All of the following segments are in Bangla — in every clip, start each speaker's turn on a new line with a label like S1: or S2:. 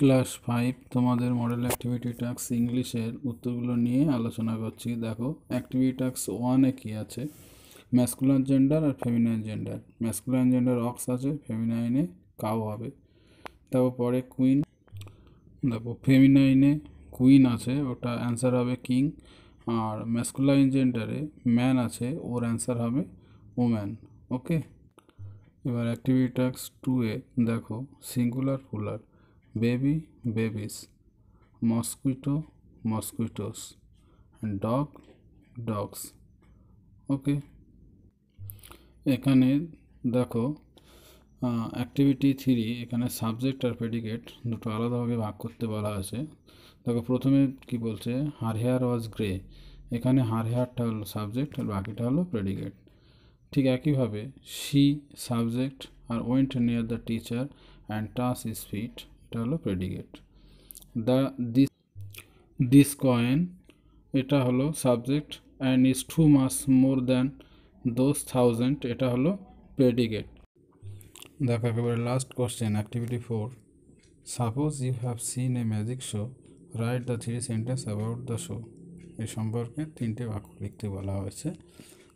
S1: ক্লাস ফাইভ তোমাদের মডেল অ্যাক্টিভিটি টাস্ক ইংলিশের উত্তরগুলো নিয়ে আলোচনা করছি। দেখো অ্যাক্টিভিটি টাস্ক ওয়ানে কী আছে? ম্যাসকুলার জেন্ডার আর feminine gender masculine gender ox আছে ফেমিনাইনে কাউ হবে। তারপর পরে কুইন দেখো ফেমিনাইনে কুইন আছে, ওটা অ্যান্সার হবে কিং আর ম্যাসকুলাইন জেন্ডারে ম্যান আছে, ওর অ্যান্সার হবে ওম্যান ওকে এবার অ্যাক্টিভিটি টাস্ক টু এ দেখো singular plural baby babies mosquito mosquitoes dog dogs okay এখানে দেখো অ্যাক্টিভিটি থ্রি এখানে সাবজেক্ট আর প্রেডিকেট দুটো আলাদাভাবে ভাগ করতে বলা আছে দেখো, প্রথমে কি বলছে? হার হেয়ার ওয়াজ গ্রে এখানে হার হেয়ারটা হলো সাবজেক্ট আর বাকিটা হলো প্রেডিকেট ঠিক একইভাবে she subject R went near the teacher and touched his feet এটা হলো predicate the this this coin এটা হলো subject and is too much more than those thousand এটা হলো প্রেডিকেট দেখো একেবারে last question activity four suppose you have seen a magic show write the three sentence about the show এই সম্পর্কে তিনটে বাক্য লিখতে বলা হয়েছে।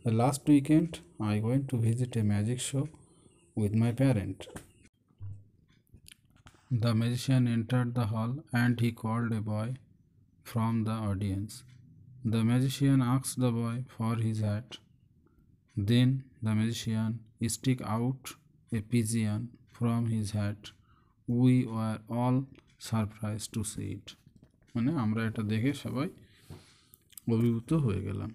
S1: The last weekend I Gwyn to visit a magic show with my parent The magician entered the hall and he called a boy from the audience. The magician asked the boy for his hat. Then the magician stuck out a pigeon from his hat. We were all surprised to see it. মানে আমরা এটা দেখে সবাই অভিভূত হয়ে গেলাম